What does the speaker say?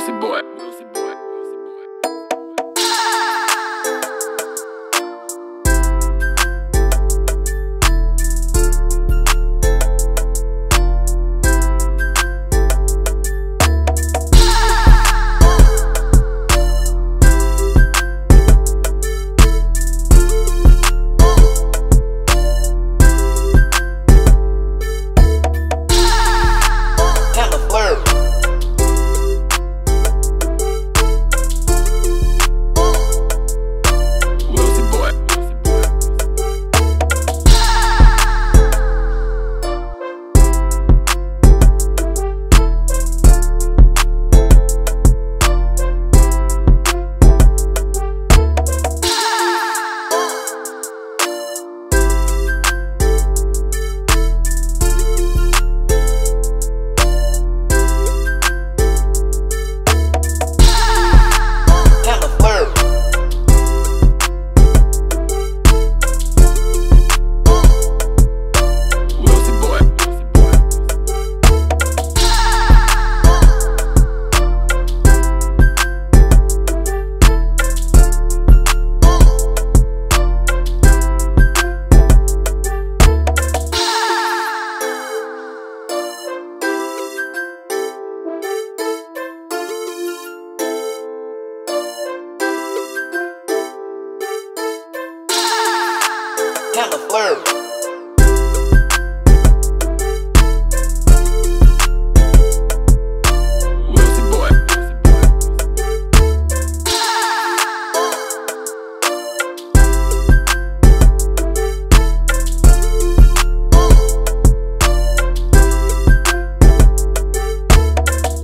pussy boy. and the flirt.